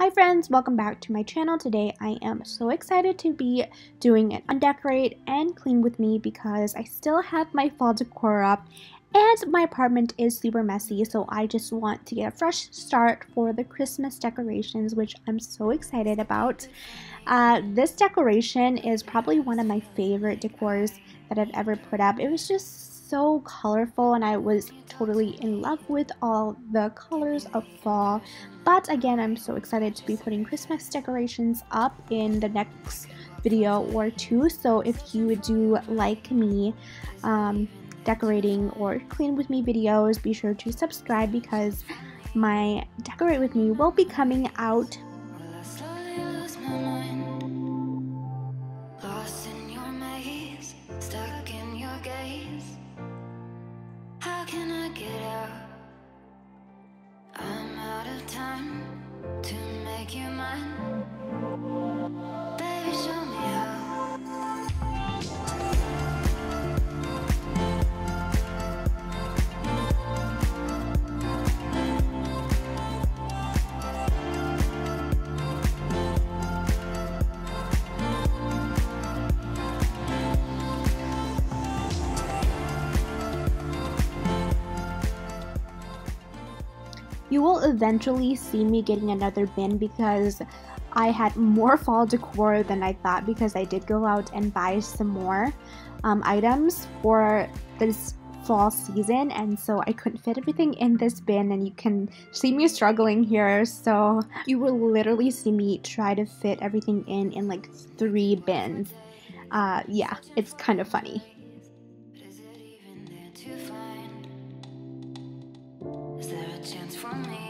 Hi friends, welcome back to my channel. Today I am so excited to be doing an undecorate and clean with me because I still have my fall decor up and my apartment is super messy so I just want to get a fresh start for the Christmas decorations which I'm so excited about. Uh, this decoration is probably one of my favorite decors that I've ever put up. It was just so colorful and I was totally in love with all the colors of fall. But again, I'm so excited to be putting Christmas decorations up in the next video or two. So if you do like me um, decorating or clean with me videos, be sure to subscribe because my decorate with me will be coming out You will eventually see me getting another bin because I had more fall decor than I thought because I did go out and buy some more um, items for this fall season and so I couldn't fit everything in this bin and you can see me struggling here so you will literally see me try to fit everything in in like three bins. Uh, yeah, it's kind of funny. lonely.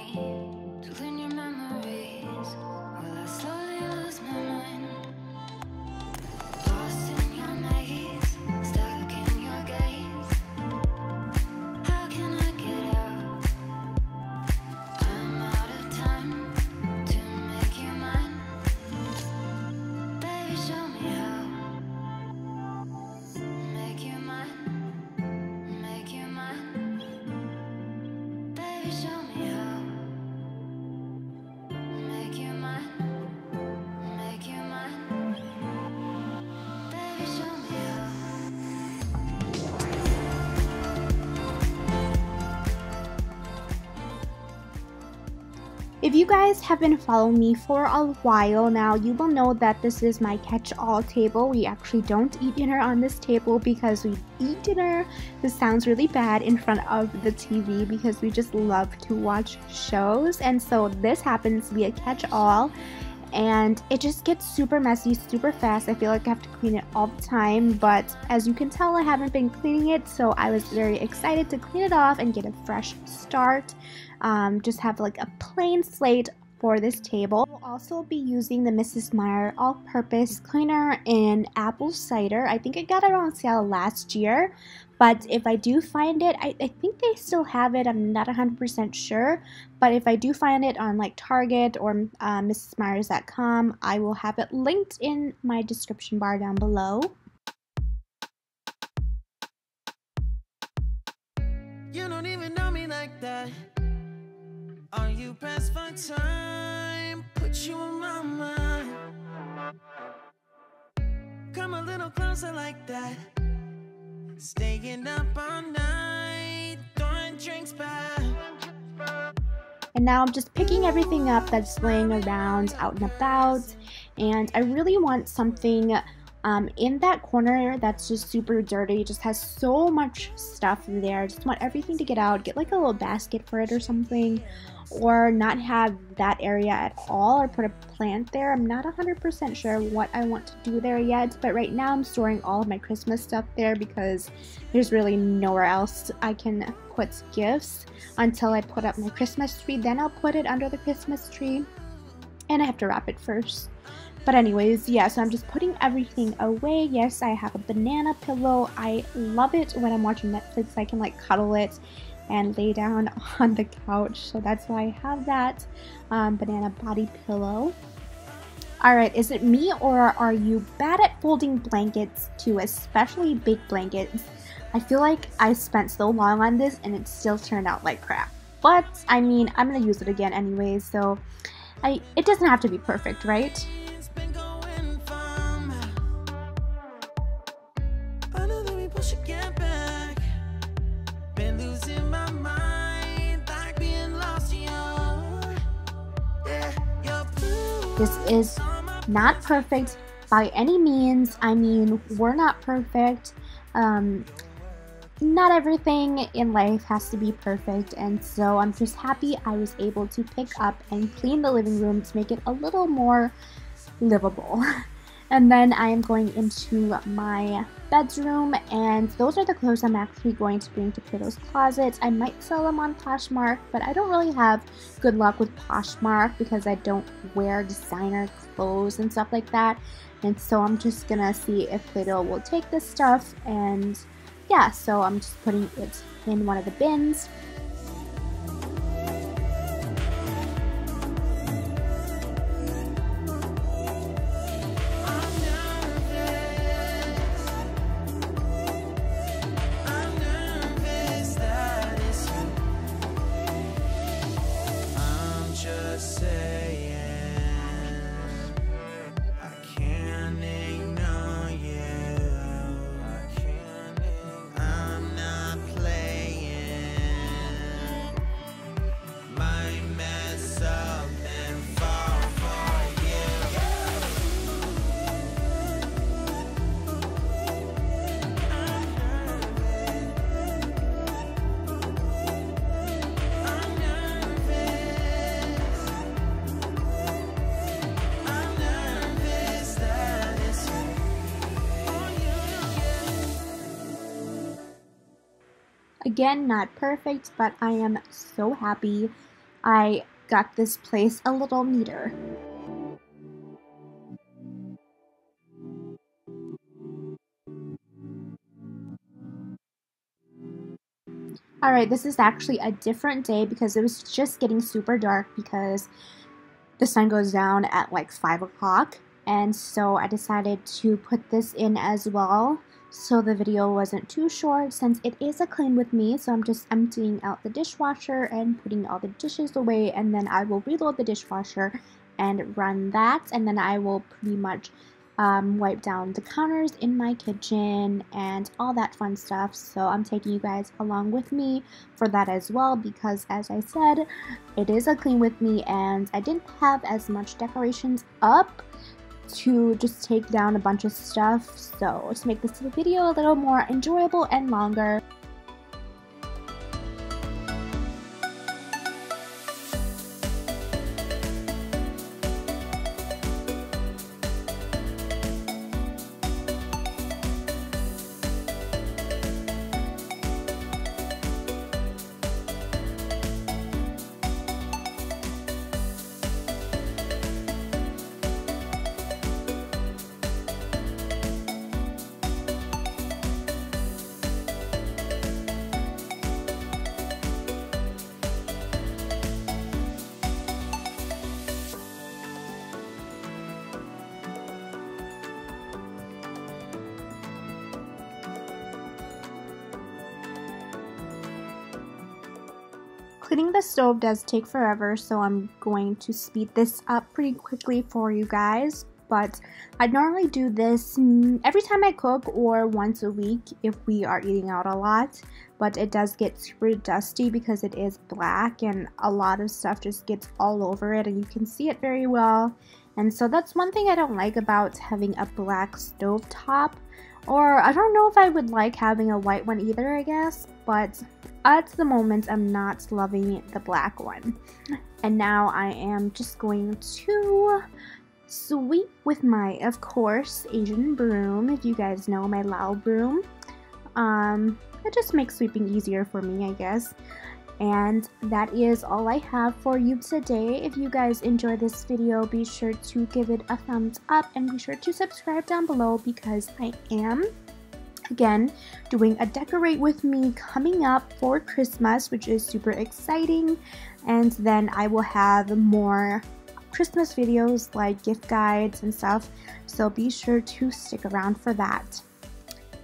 If you guys have been following me for a while now, you will know that this is my catch-all table. We actually don't eat dinner on this table because we eat dinner, this sounds really bad, in front of the TV because we just love to watch shows. And so this happens to be a catch-all and it just gets super messy super fast. I feel like I have to clean it all the time, but as you can tell, I haven't been cleaning it, so I was very excited to clean it off and get a fresh start. Um, just have like a plain slate for this table. We'll also be using the Mrs. Meyer all-purpose cleaner in apple cider. I think I got it on sale last year, but if I do find it, I, I think they still have it. I'm not 100% sure, but if I do find it on like Target or uh, MrsMeyers.com, I will have it linked in my description bar down below. Are you pressed for time? Put you in my mind. Come a little closer like that. Staying up all night, throwing drinks back. And now I'm just picking everything up that's laying around out and about. And I really want something um, in that corner that's just super dirty. Just has so much stuff there. Just want everything to get out. Get like a little basket for it or something or not have that area at all or put a plant there. I'm not 100% sure what I want to do there yet, but right now I'm storing all of my Christmas stuff there because there's really nowhere else I can put gifts until I put up my Christmas tree. Then I'll put it under the Christmas tree and I have to wrap it first. But anyways, yeah, so I'm just putting everything away. Yes, I have a banana pillow. I love it when I'm watching Netflix. I can like cuddle it and lay down on the couch. So that's why I have that um, banana body pillow. Alright, is it me or are you bad at folding blankets too, especially big blankets? I feel like I spent so long on this and it still turned out like crap. But, I mean, I'm gonna use it again anyway, so I it doesn't have to be perfect, right? This is not perfect by any means. I mean, we're not perfect. Um, not everything in life has to be perfect, and so I'm just happy I was able to pick up and clean the living room to make it a little more livable. and then I am going into my bedroom, and those are the clothes I'm actually going to bring to Plato's Closet. I might sell them on Poshmark, but I don't really have good luck with Poshmark because I don't wear designer clothes and stuff like that. And so I'm just gonna see if Plato will take this stuff and yeah, so I'm just putting it in one of the bins. Again, not perfect, but I am so happy I got this place a little neater. Alright, this is actually a different day because it was just getting super dark because the sun goes down at like 5 o'clock. And so I decided to put this in as well so the video wasn't too short since it is a clean with me. So I'm just emptying out the dishwasher and putting all the dishes away and then I will reload the dishwasher and run that. And then I will pretty much um, wipe down the counters in my kitchen and all that fun stuff. So I'm taking you guys along with me for that as well because as I said it is a clean with me and I didn't have as much decorations up to just take down a bunch of stuff. So to make this video a little more enjoyable and longer, Cleaning the stove does take forever, so I'm going to speed this up pretty quickly for you guys. But I normally do this mm, every time I cook or once a week if we are eating out a lot. But it does get super dusty because it is black and a lot of stuff just gets all over it and you can see it very well. And so that's one thing I don't like about having a black stove top. Or I don't know if I would like having a white one either, I guess. But at the moment, I'm not loving the black one. And now I am just going to sweep with my, of course, Asian broom. If you guys know my Lao broom. Um, it just makes sweeping easier for me, I guess. And that is all I have for you today. If you guys enjoy this video, be sure to give it a thumbs up and be sure to subscribe down below because I am again doing a decorate with me coming up for Christmas, which is super exciting. And then I will have more Christmas videos like gift guides and stuff. So be sure to stick around for that.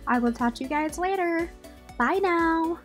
I will talk to you guys later. Bye now.